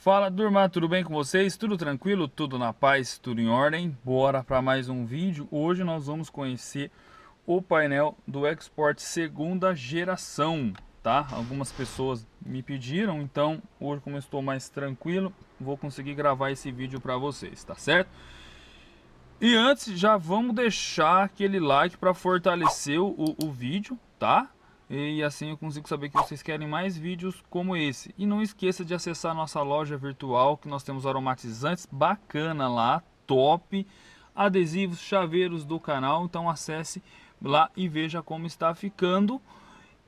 Fala turma, tudo bem com vocês? Tudo tranquilo? Tudo na paz? Tudo em ordem? Bora para mais um vídeo. Hoje nós vamos conhecer o painel do Export segunda geração, tá? Algumas pessoas me pediram, então hoje como estou mais tranquilo, vou conseguir gravar esse vídeo para vocês, tá certo? E antes já vamos deixar aquele like para fortalecer o, o vídeo, tá? E assim eu consigo saber que vocês querem mais vídeos como esse. E não esqueça de acessar nossa loja virtual, que nós temos aromatizantes bacana lá, top, adesivos, chaveiros do canal. Então acesse lá e veja como está ficando.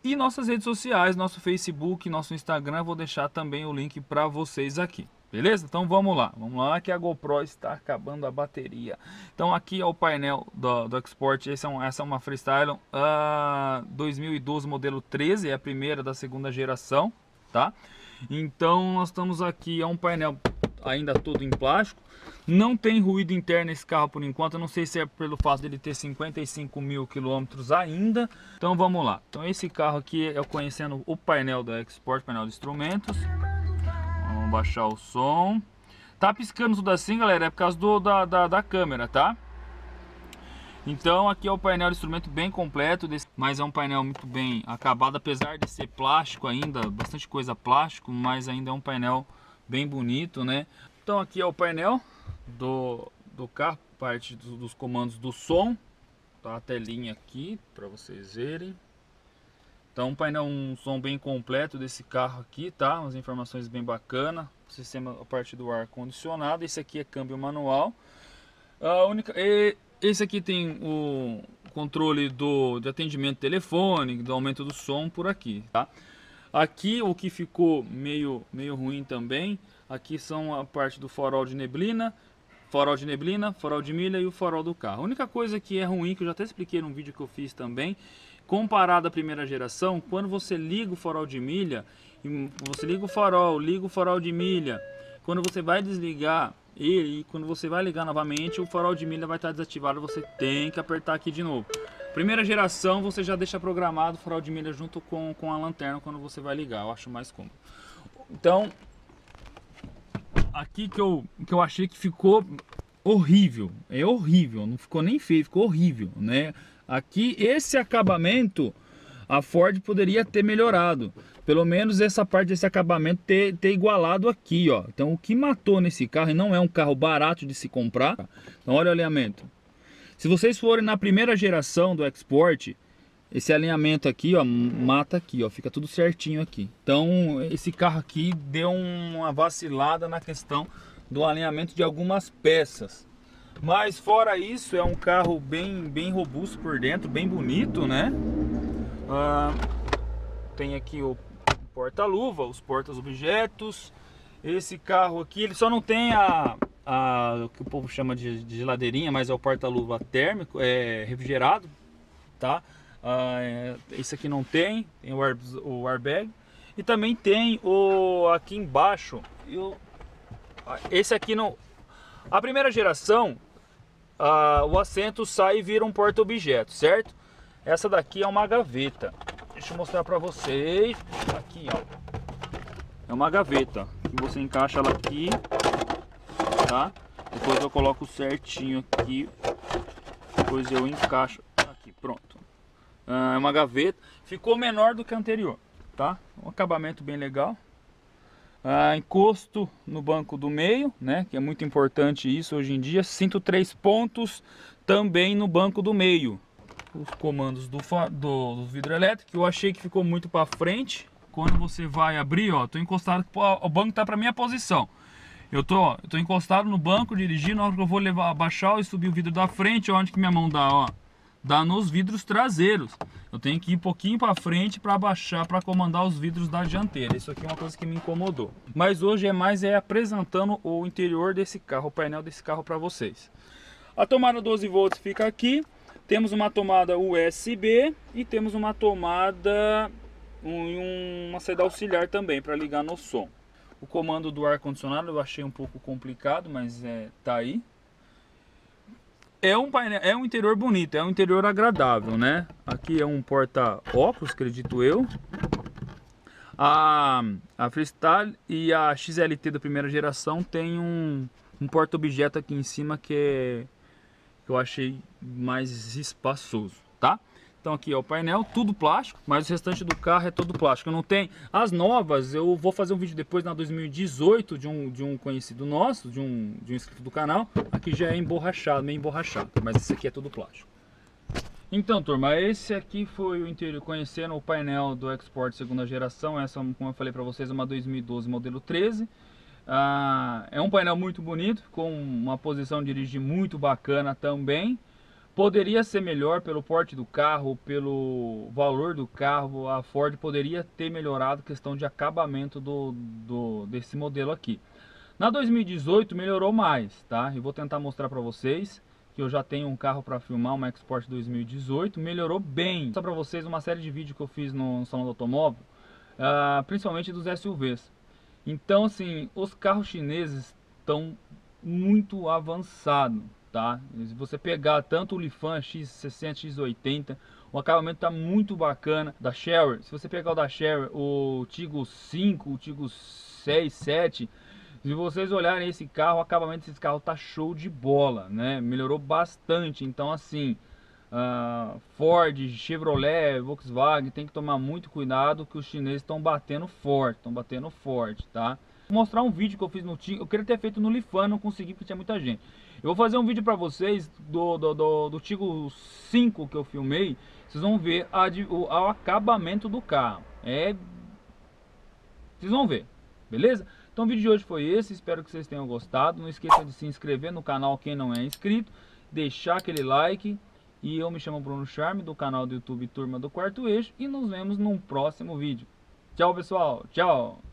E nossas redes sociais, nosso Facebook, nosso Instagram, vou deixar também o link para vocês aqui. Beleza? Então vamos lá, vamos lá que a GoPro está acabando a bateria. Então aqui é o painel do, do Export, esse é um, essa é uma Freestyle uh, 2012 modelo 13, é a primeira da segunda geração, tá? Então nós estamos aqui, é um painel ainda todo em plástico, não tem ruído interno esse carro por enquanto, não sei se é pelo fato dele ter 55 mil quilômetros ainda. Então vamos lá, então esse carro aqui é conhecendo o painel do Export, painel de instrumentos baixar o som. Tá piscando tudo assim, galera, é por causa do, da, da, da câmera, tá? Então aqui é o painel de instrumento bem completo, mas é um painel muito bem acabado, apesar de ser plástico ainda, bastante coisa plástico, mas ainda é um painel bem bonito, né? Então aqui é o painel do, do carro, parte do, dos comandos do som, tá a telinha aqui para vocês verem. Então um painel, um som bem completo desse carro aqui, tá? Umas informações bem bacana. Sistema a parte do ar condicionado. Esse aqui é câmbio manual. A única, esse aqui tem o controle do de atendimento telefônico, do aumento do som por aqui, tá? Aqui o que ficou meio meio ruim também, aqui são a parte do farol de neblina, farol de neblina, farol de milha e o farol do carro. A única coisa que é ruim, que eu já até expliquei num vídeo que eu fiz também, comparado à primeira geração, quando você liga o farol de milha, você liga o farol, liga o farol de milha, quando você vai desligar ele quando você vai ligar novamente, o farol de milha vai estar desativado, você tem que apertar aqui de novo. Primeira geração, você já deixa programado o farol de milha junto com, com a lanterna quando você vai ligar, eu acho mais cômodo. Então, aqui que eu, que eu achei que ficou horrível, é horrível, não ficou nem feio, ficou horrível, né? Aqui, esse acabamento, a Ford poderia ter melhorado. Pelo menos essa parte desse acabamento ter, ter igualado aqui, ó. Então, o que matou nesse carro, e não é um carro barato de se comprar. Então, olha o alinhamento. Se vocês forem na primeira geração do Export, esse alinhamento aqui, ó, mata aqui, ó, fica tudo certinho aqui. Então, esse carro aqui deu uma vacilada na questão do alinhamento de algumas peças. Mas fora isso, é um carro bem, bem robusto por dentro, bem bonito, né? Ah, tem aqui o porta-luva, os portas-objetos. Esse carro aqui, ele só não tem a, a o que o povo chama de, de geladeirinha, mas é o porta-luva térmico, é refrigerado, tá? Ah, é, esse aqui não tem, tem o, air, o airbag. E também tem o aqui embaixo, eu, esse aqui não... A primeira geração, ah, o assento sai e vira um porta-objeto, certo? Essa daqui é uma gaveta. Deixa eu mostrar para vocês. Aqui, ó. É uma gaveta. Você encaixa ela aqui, tá? Depois eu coloco certinho aqui. Depois eu encaixo aqui, pronto. Ah, é uma gaveta. Ficou menor do que a anterior, tá? Um acabamento bem legal ah, encosto no banco do meio, né, que é muito importante isso hoje em dia. Sinto três pontos também no banco do meio. Os comandos do, do, do vidro elétrico, eu achei que ficou muito para frente. Quando você vai abrir, ó, tô encostado, o banco tá para minha posição. Eu tô, ó, tô encostado no banco dirigindo, na hora que eu vou levar, baixar e subir o vidro da frente, onde que minha mão dá, ó, dá nos vidros traseiros. Eu tenho que ir um pouquinho para frente para baixar para comandar os vidros da dianteira. Isso aqui é uma coisa que me incomodou. Mas hoje é mais é apresentando o interior desse carro, o painel desse carro para vocês. A tomada 12 volts fica aqui. Temos uma tomada USB e temos uma tomada um, uma saída auxiliar também para ligar no som. O comando do ar condicionado eu achei um pouco complicado, mas é tá aí é um painel, é um interior bonito, é um interior agradável, né? Aqui é um porta-óculos, acredito eu. A, a Freestyle e a XLT da primeira geração tem um, um porta-objeto aqui em cima que, é, que eu achei mais espaçoso, tá? Então aqui é o painel, tudo plástico, mas o restante do carro é todo plástico. Não tem as novas, eu vou fazer um vídeo depois na 2018 de um, de um conhecido nosso, de um, de um inscrito do canal. Aqui já é emborrachado, meio emborrachado, mas esse aqui é todo plástico. Então turma, esse aqui foi o interior, conhecendo o painel do Export segunda geração. Essa, como eu falei para vocês, é uma 2012 modelo 13. Ah, é um painel muito bonito, com uma posição de dirigir muito bacana também. Poderia ser melhor pelo porte do carro, pelo valor do carro, a Ford poderia ter melhorado a questão de acabamento do, do, desse modelo aqui. Na 2018 melhorou mais, tá? Eu vou tentar mostrar para vocês que eu já tenho um carro para filmar, uma Export 2018, melhorou bem. Só para vocês uma série de vídeos que eu fiz no Salão do Automóvel, uh, principalmente dos SUVs. Então, assim, os carros chineses estão muito avançados tá? Se você pegar tanto o Lifan X60, X80, o acabamento tá muito bacana da Sherry. Se você pegar o da Sherry, o Tigo 5, o Tigo 6, 7, se vocês olharem esse carro, o acabamento desse carro tá show de bola, né? Melhorou bastante. Então assim, uh, Ford, Chevrolet, Volkswagen tem que tomar muito cuidado que os chineses estão batendo forte, estão batendo forte, tá? Mostrar um vídeo que eu fiz no Tigo, eu queria ter feito no Lifan, não consegui porque tinha muita gente. Eu vou fazer um vídeo para vocês do, do, do, do Tigo 5 que eu filmei. Vocês vão ver a, o, o acabamento do carro. É... Vocês vão ver, beleza? Então o vídeo de hoje foi esse, espero que vocês tenham gostado. Não esqueça de se inscrever no canal quem não é inscrito. Deixar aquele like. E eu me chamo Bruno Charme do canal do YouTube Turma do Quarto Eixo. E nos vemos num próximo vídeo. Tchau pessoal, tchau!